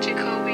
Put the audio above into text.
Jacob.